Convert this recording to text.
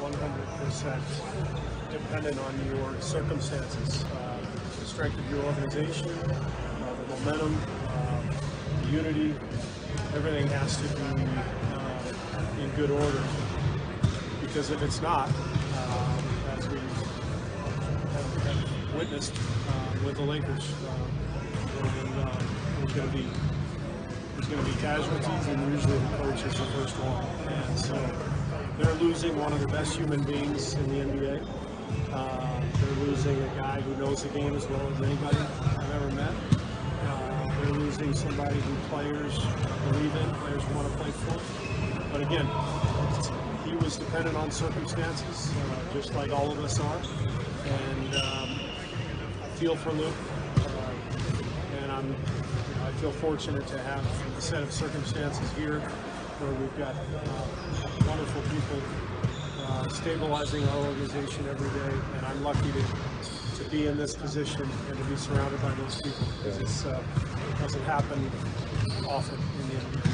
100% dependent on your circumstances, uh, the strength of your organization, uh, the momentum, uh, the unity. Everything has to be uh, in good order. Because if it's not, uh, as we have, witnessed with the Lakers, there's going to be there's going to be casualties, and usually the coach is the first one. And so they're losing one of the best human beings in the NBA. Uh, they're losing a guy who knows the game as well as anybody I've ever met. Uh, they're losing somebody who players believe in, players want to play for. But again, he was dependent on circumstances, uh, just like all of us are. And um, I feel for Luke, uh, and I'm, you know, I feel fortunate to have a set of circumstances here where we've got stabilizing our organization every day, and I'm lucky to to be in this position and to be surrounded by those people because it uh, doesn't happen often in the NBA.